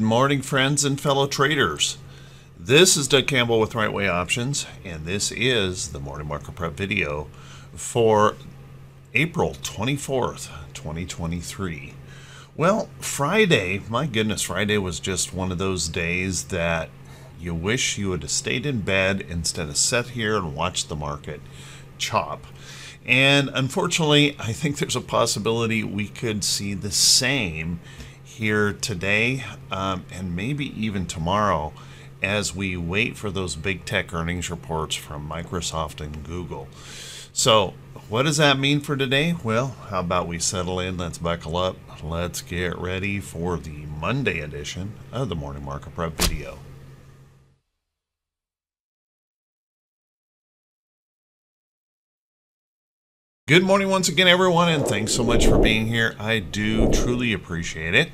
Good morning, friends and fellow traders. This is Doug Campbell with Right Way Options, and this is the morning market prep video for April 24th, 2023. Well, Friday, my goodness, Friday was just one of those days that you wish you would have stayed in bed instead of sat here and watched the market chop. And unfortunately, I think there's a possibility we could see the same here today um, and maybe even tomorrow as we wait for those big tech earnings reports from Microsoft and Google. So, what does that mean for today? Well, how about we settle in? Let's buckle up. Let's get ready for the Monday edition of the Morning Market Prep video. Good morning once again, everyone, and thanks so much for being here. I do truly appreciate it.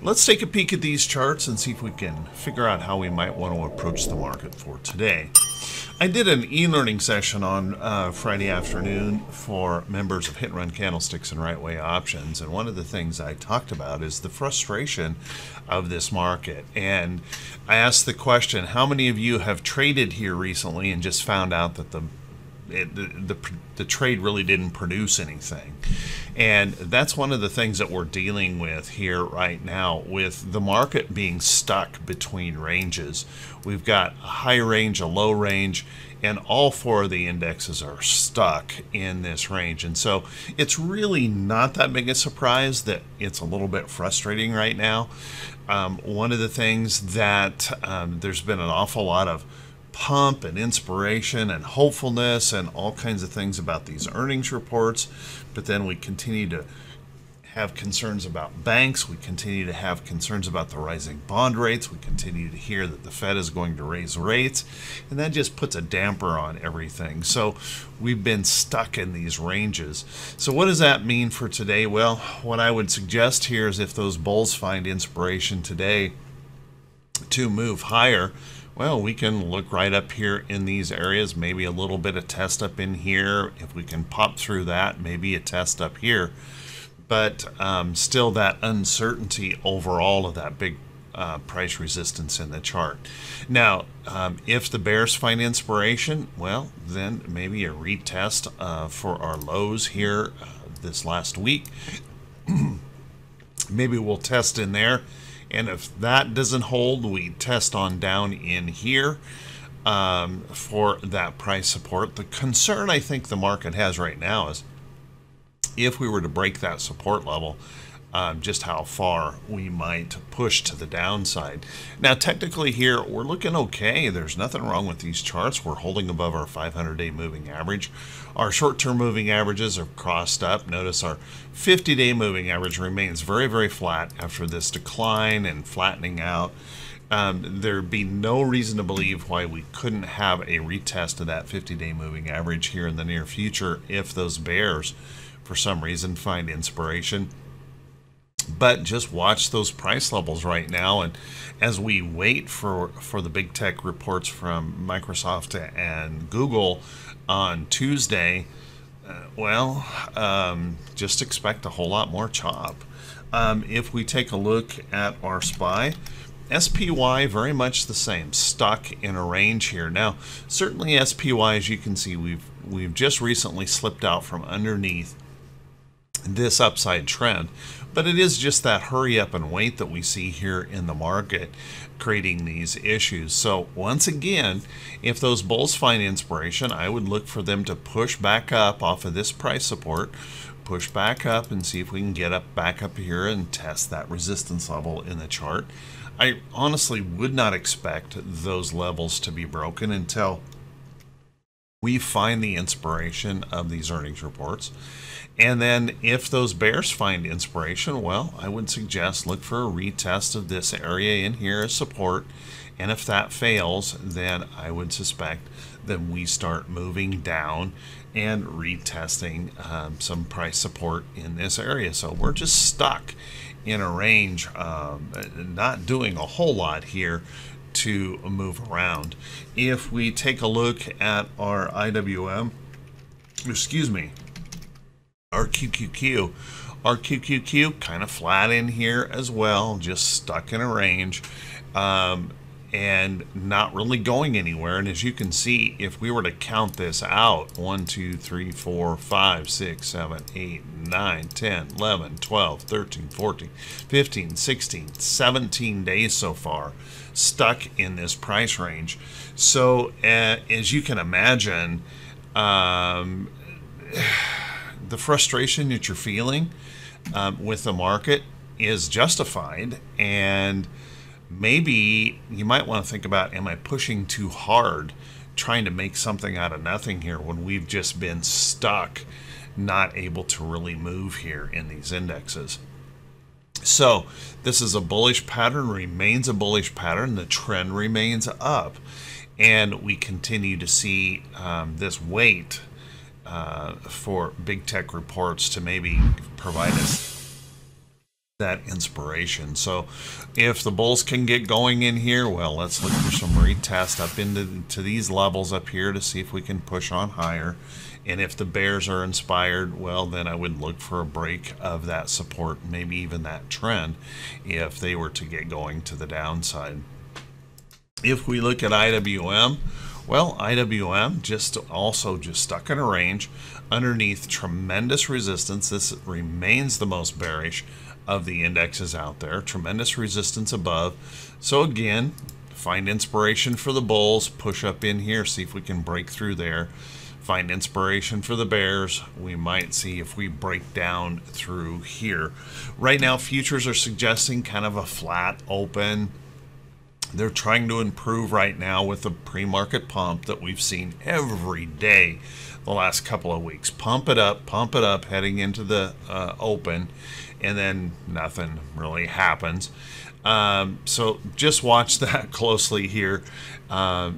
Let's take a peek at these charts and see if we can figure out how we might want to approach the market for today. I did an e-learning session on uh, Friday afternoon for members of Hit Run Candlesticks and Right Way Options, and one of the things I talked about is the frustration of this market. And I asked the question, how many of you have traded here recently and just found out that the it, the, the, the trade really didn't produce anything. And that's one of the things that we're dealing with here right now with the market being stuck between ranges. We've got a high range, a low range, and all four of the indexes are stuck in this range. And so it's really not that big a surprise that it's a little bit frustrating right now. Um, one of the things that um, there's been an awful lot of pump and inspiration and hopefulness and all kinds of things about these earnings reports. But then we continue to have concerns about banks. We continue to have concerns about the rising bond rates. We continue to hear that the Fed is going to raise rates. And that just puts a damper on everything. So we've been stuck in these ranges. So, what does that mean for today? Well, what I would suggest here is if those bulls find inspiration today to move higher, well, we can look right up here in these areas, maybe a little bit of test up in here. If we can pop through that, maybe a test up here. But um, still that uncertainty overall of that big uh, price resistance in the chart. Now, um, if the bears find inspiration, well, then maybe a retest uh, for our lows here uh, this last week. maybe we'll test in there and if that doesn't hold, we test on down in here um, for that price support. The concern I think the market has right now is if we were to break that support level, um, just how far we might push to the downside. Now, technically here, we're looking okay. There's nothing wrong with these charts. We're holding above our 500-day moving average. Our short-term moving averages are crossed up. Notice our 50-day moving average remains very, very flat after this decline and flattening out. Um, there'd be no reason to believe why we couldn't have a retest of that 50-day moving average here in the near future if those bears, for some reason, find inspiration but just watch those price levels right now and as we wait for for the big tech reports from microsoft and google on tuesday uh, well um, just expect a whole lot more chop um, if we take a look at our spy SPY very much the same, stuck in a range here. Now, certainly SPY, as you can see, we've we've just recently slipped out from underneath this upside trend. But it is just that hurry up and wait that we see here in the market creating these issues. So once again, if those bulls find inspiration, I would look for them to push back up off of this price support, push back up and see if we can get up back up here and test that resistance level in the chart. I honestly would not expect those levels to be broken until we find the inspiration of these earnings reports. And then if those bears find inspiration, well, I would suggest look for a retest of this area in here as support. And if that fails, then I would suspect that we start moving down and retesting um, some price support in this area. So we're just stuck in a range, um, not doing a whole lot here to move around. If we take a look at our IWM, excuse me, our QQQ, Our QQQ kind of flat in here as well, just stuck in a range. Um, and not really going anywhere. And as you can see, if we were to count this out 1, 2, 3, 4, 5, 6, 7, 8, 9, 10, 11, 12, 13, 14, 15, 16, 17 days so far stuck in this price range. So, uh, as you can imagine, um, the frustration that you're feeling um, with the market is justified and maybe you might want to think about am I pushing too hard trying to make something out of nothing here when we've just been stuck, not able to really move here in these indexes. So this is a bullish pattern, remains a bullish pattern. The trend remains up. And we continue to see um, this wait uh, for big tech reports to maybe provide us that inspiration. So if the bulls can get going in here, well, let's look for some retest up into to these levels up here to see if we can push on higher. And if the bears are inspired, well, then I would look for a break of that support, maybe even that trend, if they were to get going to the downside. If we look at IWM, well, IWM just also just stuck in a range underneath tremendous resistance. This remains the most bearish of the indexes out there. Tremendous resistance above. So again, find inspiration for the bulls, push up in here, see if we can break through there. Find inspiration for the bears. We might see if we break down through here. Right now, futures are suggesting kind of a flat open. They're trying to improve right now with the pre-market pump that we've seen every day the last couple of weeks. Pump it up, pump it up, heading into the uh, open and then nothing really happens. Um, so just watch that closely here. Uh,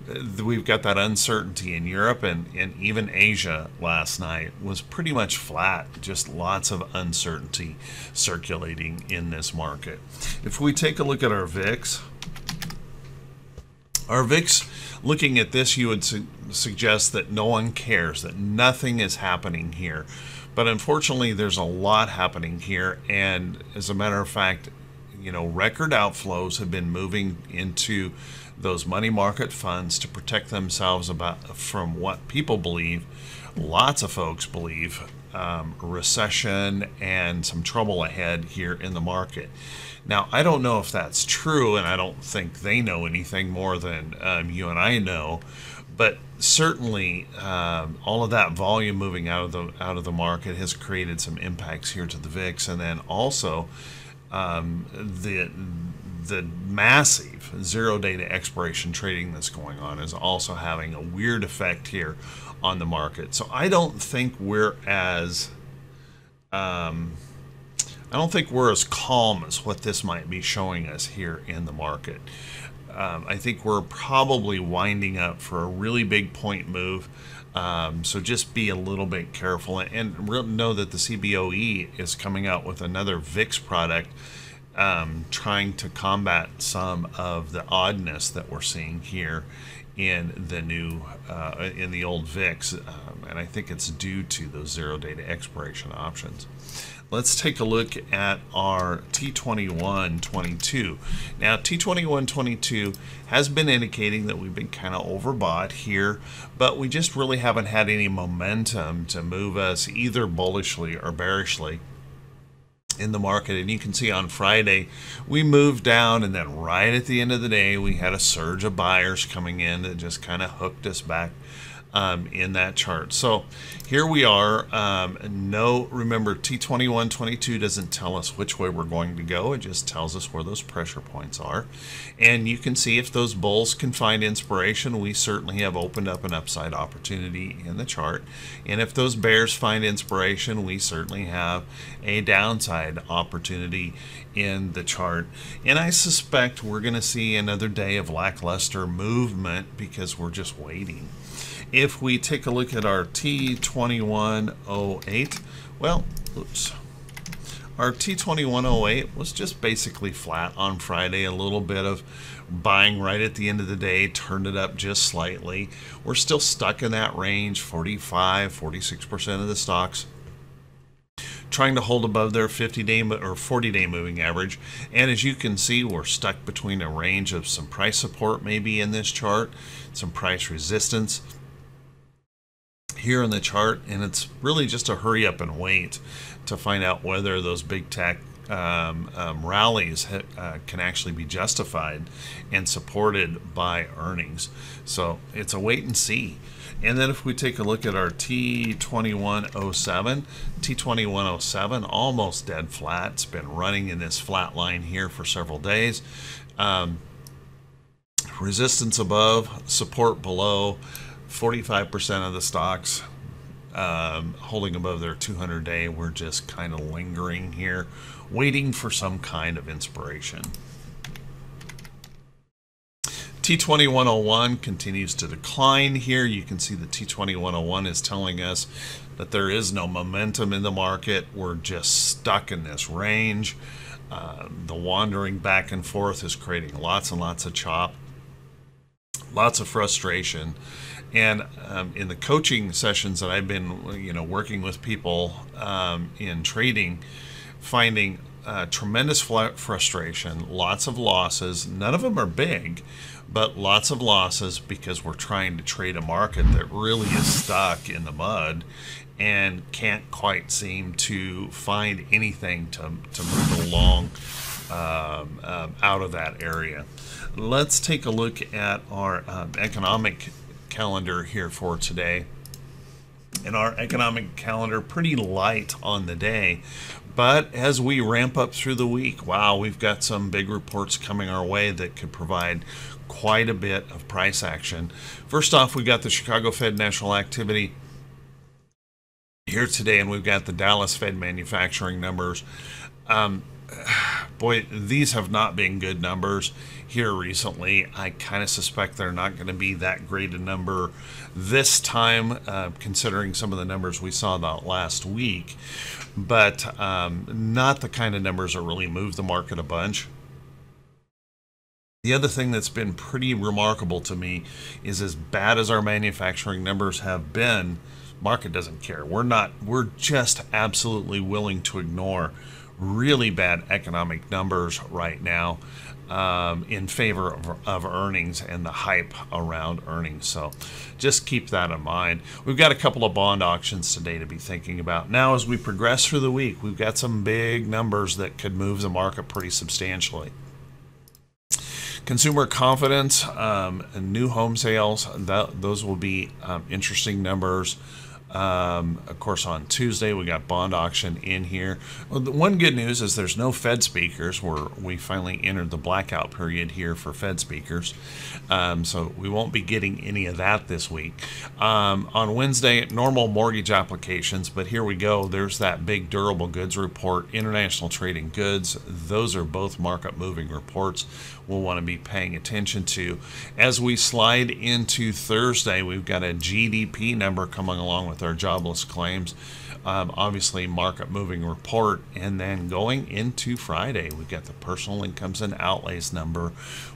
we've got that uncertainty in Europe and, and even Asia last night was pretty much flat, just lots of uncertainty circulating in this market. If we take a look at our VIX, our VIX, looking at this, you would su suggest that no one cares, that nothing is happening here. But unfortunately, there's a lot happening here. And as a matter of fact, you know, record outflows have been moving into those money market funds to protect themselves about from what people believe, lots of folks believe, um, recession and some trouble ahead here in the market. Now, I don't know if that's true, and I don't think they know anything more than um, you and I know but certainly um, all of that volume moving out of the out of the market has created some impacts here to the VIX, and then also um, the the massive zero day to expiration trading that's going on is also having a weird effect here on the market. So I don't think we're as um, I don't think we're as calm as what this might be showing us here in the market um, I think we're probably winding up for a really big point move. Um, so just be a little bit careful and, know that the CBOE is coming out with another VIX product um, trying to combat some of the oddness that we're seeing here in the new uh, in the old VIX um, and I think it's due to those zero day to expiration options let's take a look at our T2122. Now, T2122 has been indicating that we've been kind of overbought here, but we just really haven't had any momentum to move us either bullishly or bearishly in the market and you can see on Friday we moved down and then right at the end of the day we had a surge of buyers coming in that just kind of hooked us back um, in that chart. So here we are. Um, no, remember T2122 doesn't tell us which way we're going to go. It just tells us where those pressure points are. And you can see if those bulls can find inspiration, we certainly have opened up an upside opportunity in the chart. And if those bears find inspiration, we certainly have a downside opportunity in the chart. And I suspect we're going to see another day of lackluster movement because we're just waiting. If we take a look at our T2108, well, oops. Our T2108 was just basically flat on Friday, a little bit of buying right at the end of the day, turned it up just slightly. We're still stuck in that range, 45, 46% of the stocks trying to hold above their 50 day or 40 day moving average. And as you can see, we're stuck between a range of some price support maybe in this chart, some price resistance here in the chart. And it's really just a hurry up and wait to find out whether those big tech um, um, rallies uh, can actually be justified and supported by earnings. So it's a wait and see. And then if we take a look at our T2107, T2107 almost dead flat. It's been running in this flat line here for several days. Um, resistance above, support below. 45% of the stocks um, holding above their 200 day. We're just kind of lingering here, waiting for some kind of inspiration. T2101 continues to decline here. You can see the T2101 is telling us that there is no momentum in the market. We're just stuck in this range. Uh, the wandering back and forth is creating lots and lots of chop, lots of frustration. And um, in the coaching sessions that I've been, you know, working with people um, in trading, finding uh, tremendous frustration, lots of losses. None of them are big, but lots of losses because we're trying to trade a market that really is stuck in the mud and can't quite seem to find anything to, to move along um, um, out of that area. Let's take a look at our um, economic calendar here for today. And our economic calendar pretty light on the day, but as we ramp up through the week, wow, we've got some big reports coming our way that could provide quite a bit of price action. First off, we've got the Chicago Fed National Activity here today, and we've got the Dallas Fed manufacturing numbers. Um, boy, these have not been good numbers here recently. I kind of suspect they're not going to be that great a number this time, uh, considering some of the numbers we saw that last week, but um, not the kind of numbers that really move the market a bunch. The other thing that's been pretty remarkable to me is as bad as our manufacturing numbers have been, market doesn't care. We're not, we're just absolutely willing to ignore really bad economic numbers right now um, in favor of, of, earnings and the hype around earnings. So just keep that in mind. We've got a couple of bond auctions today to be thinking about. Now, as we progress through the week, we've got some big numbers that could move the market pretty substantially. Consumer confidence, um, new home sales, that, those will be um, interesting numbers. Um, of course, on Tuesday we got bond auction in here. Well, the one good news is there's no Fed speakers. Where we finally entered the blackout period here for Fed speakers, um, so we won't be getting any of that this week. Um, on Wednesday, normal mortgage applications, but here we go. There's that big durable goods report, international trading goods. Those are both market moving reports. We'll want to be paying attention to as we slide into Thursday. We've got a GDP number coming along with our jobless claims. Um, obviously, market moving report. And then going into Friday, we've got the personal incomes and outlays number,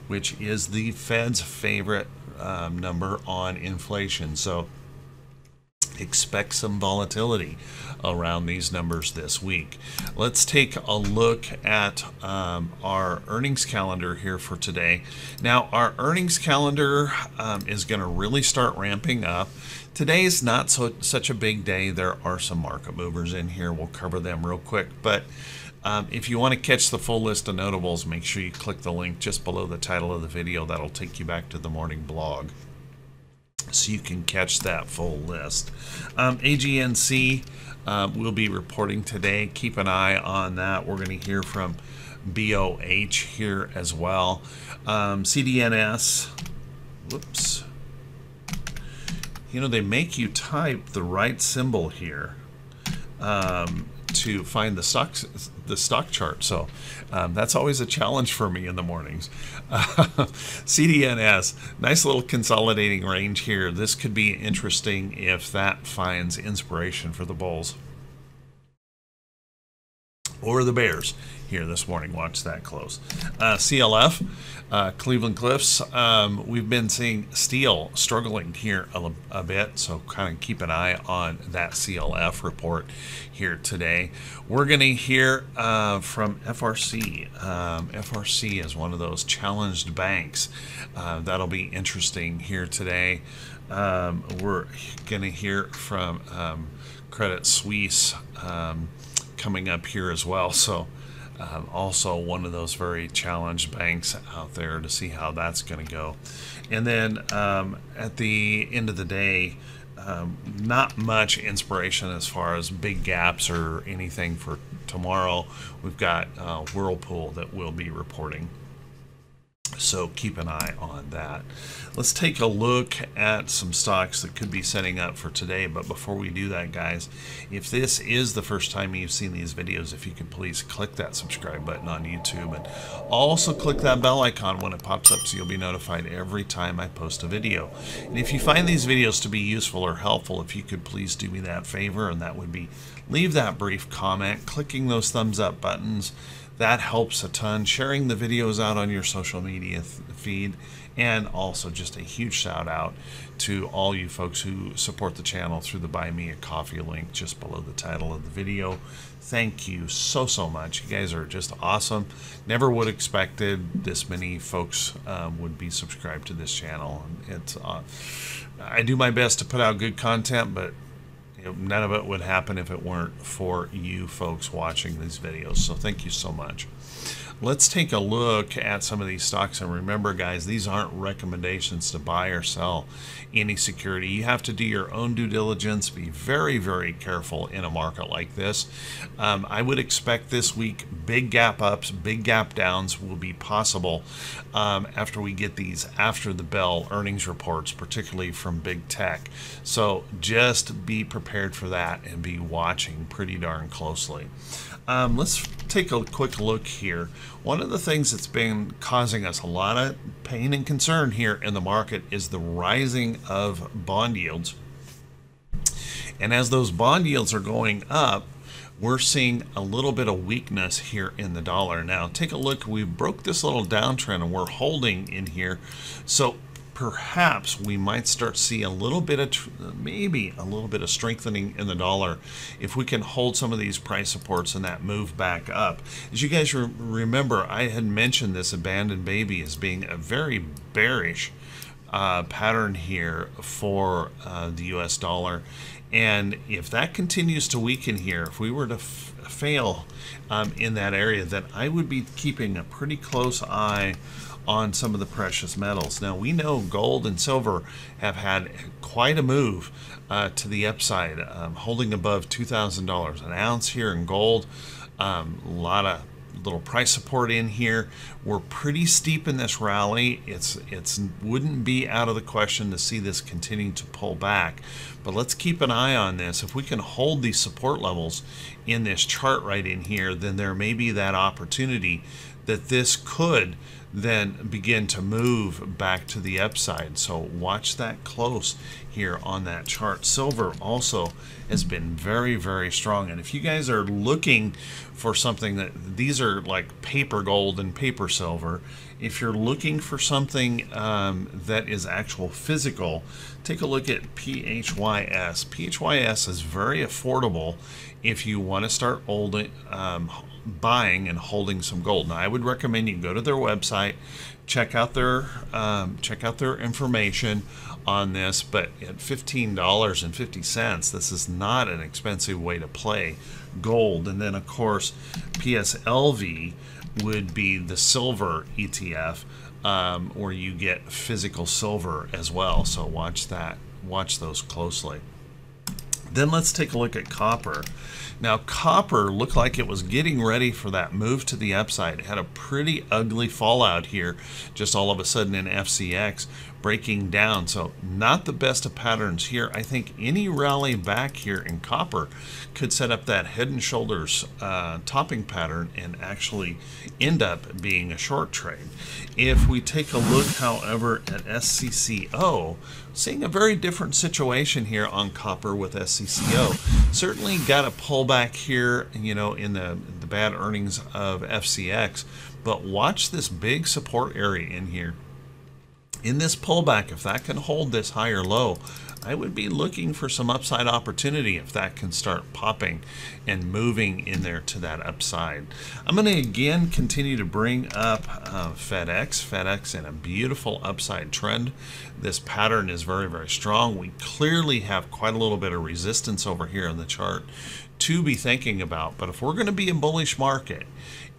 which is the Fed's favorite um, number on inflation. So expect some volatility around these numbers this week. Let's take a look at um, our earnings calendar here for today. Now, our earnings calendar um, is going to really start ramping up. Today is not so such a big day. There are some market movers in here. We'll cover them real quick, but um, if you want to catch the full list of notables, make sure you click the link just below the title of the video. That'll take you back to the morning blog so you can catch that full list. Um, AGNC uh, will be reporting today. Keep an eye on that. We're going to hear from BOH here as well. Um, CDNS, whoops. You know, they make you type the right symbol here. Um, to find the stock the stock chart. So um, that's always a challenge for me in the mornings. CDNS, nice little consolidating range here. This could be interesting if that finds inspiration for the bulls or the bears. here this morning. Watch that close. Uh, CLF, uh, Cleveland Cliffs. Um, we've been seeing steel struggling here a, a bit, so kind of keep an eye on that CLF report here today. We're going to hear uh, from FRC. Um, FRC is one of those challenged banks. Uh, that'll be interesting here today. Um, we're going to hear from um, Credit Suisse um, coming up here as well. So um, also one of those very challenged banks out there to see how that's going to go. And then um, at the end of the day, um, not much inspiration as far as big gaps or anything for tomorrow. We've got uh, Whirlpool that will be reporting. So keep an eye on that. Let's take a look at some stocks that could be setting up for today. But before we do that, guys, if this is the first time you've seen these videos, if you could please click that subscribe button on YouTube and also click that bell icon when it pops up so you'll be notified every time I post a video. And if you find these videos to be useful or helpful, if you could please do me that favor, and that would be leave that brief comment, clicking those thumbs up buttons that helps a ton. Sharing the videos out on your social media feed, and also just a huge shout out to all you folks who support the channel through the Buy Me a Coffee link just below the title of the video. Thank you so, so much. You guys are just awesome. Never would expected this many folks um, would be subscribed to this channel. It's uh, I do my best to put out good content, but none of it would happen if it weren't for you folks watching these videos. So thank you so much. Let's take a look at some of these stocks. And remember, guys, these aren't recommendations to buy or sell any security. You have to do your own due diligence. Be very, very careful in a market like this. Um, I would expect this week big gap ups, big gap downs will be possible um, after we get these after the bell earnings reports, particularly from big tech. So just be prepared for that and be watching pretty darn closely. Um, let's take a quick look here. One of the things that's been causing us a lot of pain and concern here in the market is the rising of bond yields. And as those bond yields are going up, we're seeing a little bit of weakness here in the dollar. Now, take a look. We broke this little downtrend and we're holding in here. So perhaps we might start see a little bit of maybe a little bit of strengthening in the dollar if we can hold some of these price supports and that move back up. As you guys re remember i had mentioned this abandoned baby as being a very bearish uh, pattern here for uh, the us dollar. And if that continues to weaken here if we were to fail um, in that area then i would be keeping a pretty close eye on some of the precious metals. Now we know gold and silver have had quite a move uh, to the upside, um, holding above $2,000 an ounce here in gold. Um, a lot of little price support in here. We're pretty steep in this rally. It's it's wouldn't be out of the question to see this continuing to pull back. But let's keep an eye on this. If we can hold these support levels in this chart right in here, then there may be that opportunity that this could then begin to move back to the upside. So watch that close here on that chart. Silver also has been very, very strong. And if you guys are looking for something that these are like paper gold and paper silver, if you're looking for something um, that is actual physical, take a look at PHYS. PHYS is very affordable if you want to start holding, um, buying and holding some gold. Now, I would recommend you go to their website, check out their um, check out their information on this. But at fifteen dollars and fifty cents, this is not an expensive way to play gold. And then, of course, PSLV would be the silver ETF, um, where you get physical silver as well. So watch that. Watch those closely. Then let's take a look at copper. Now, copper looked like it was getting ready for that move to the upside. It had a pretty ugly fallout here, just all of a sudden in FCX, breaking down. So not the best of patterns here. I think any rally back here in copper could set up that head and shoulders uh, topping pattern and actually end up being a short trade. If we take a look, however, at SCCO, seeing a very different situation here on copper with SCCO. certainly got a pullback here, you know, in the the bad earnings of FCX, but watch this big support area in here. In this pullback, if that can hold this higher low, I would be looking for some upside opportunity if that can start popping and moving in there to that upside. I'm going to again continue to bring up uh, FedEx. FedEx in a beautiful upside trend. This pattern is very, very strong. We clearly have quite a little bit of resistance over here on the chart to be thinking about. But if we're going to be a bullish market,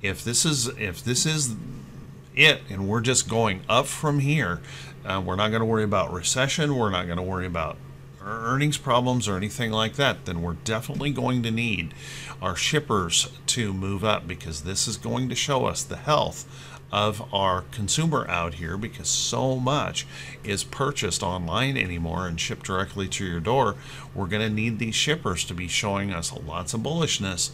if this is if this is it and we're just going up from here, uh, we're not going to worry about recession. We're not going to worry about earnings problems or anything like that, then we're definitely going to need our shippers to move up because this is going to show us the health of our consumer out here because so much is purchased online anymore and shipped directly to your door. We're going to need these shippers to be showing us lots of bullishness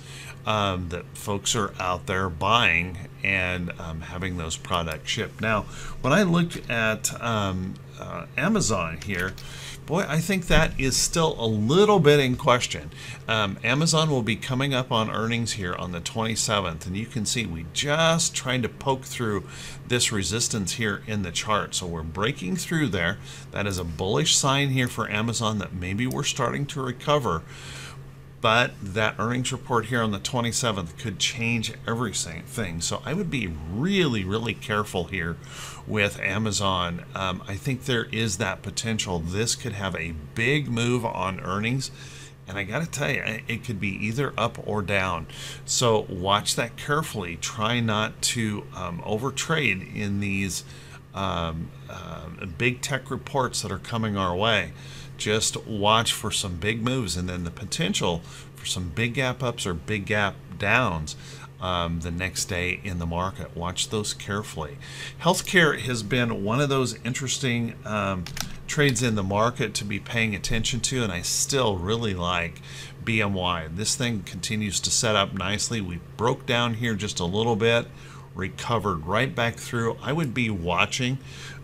um, that folks are out there buying and um, having those products shipped. Now, when I looked at um, uh, Amazon here, boy, I think that is still a little bit in question. Um, Amazon will be coming up on earnings here on the 27th, and you can see we just trying to poke through this resistance here in the chart. So we're breaking through there. That is a bullish sign here for Amazon that maybe we're starting to recover but that earnings report here on the 27th could change everything. So I would be really, really careful here with Amazon. Um, I think there is that potential. This could have a big move on earnings. And I got to tell you, it could be either up or down. So watch that carefully. Try not to um, overtrade in these um, uh, big tech reports that are coming our way just watch for some big moves and then the potential for some big gap ups or big gap downs um, the next day in the market. Watch those carefully. Healthcare has been one of those interesting um, trades in the market to be paying attention to, and I still really like BMY. This thing continues to set up nicely. We broke down here just a little bit, recovered right back through. I would be watching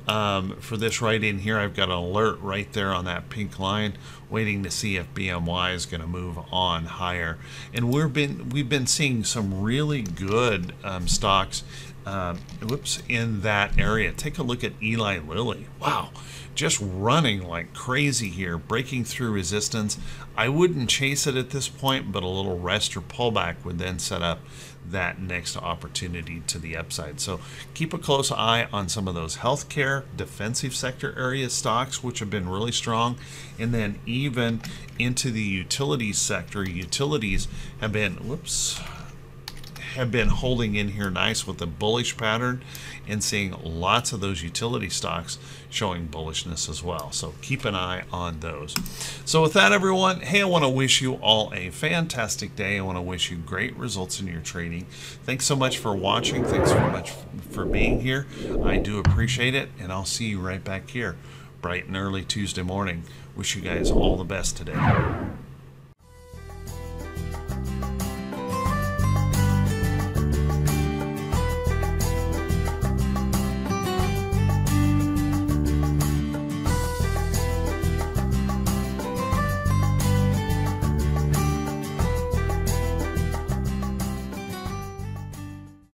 um, for this right in here. I've got an alert right there on that pink line, waiting to see if BMY is going to move on higher. And we've been we've been seeing some really good um, stocks. Uh, whoops, in that area. Take a look at Eli Lilly. Wow, just running like crazy here, breaking through resistance. I wouldn't chase it at this point, but a little rest or pullback would then set up that next opportunity to the upside. So keep a close eye on some of those healthcare, defensive sector area stocks, which have been really strong. And then even into the utilities sector, utilities have been, whoops, have been holding in here nice with a bullish pattern and seeing lots of those utility stocks showing bullishness as well. So keep an eye on those. So with that, everyone, hey, I want to wish you all a fantastic day. I want to wish you great results in your trading. Thanks so much for watching. Thanks very much for being here. I do appreciate it, and I'll see you right back here bright and early Tuesday morning. Wish you guys all the best today.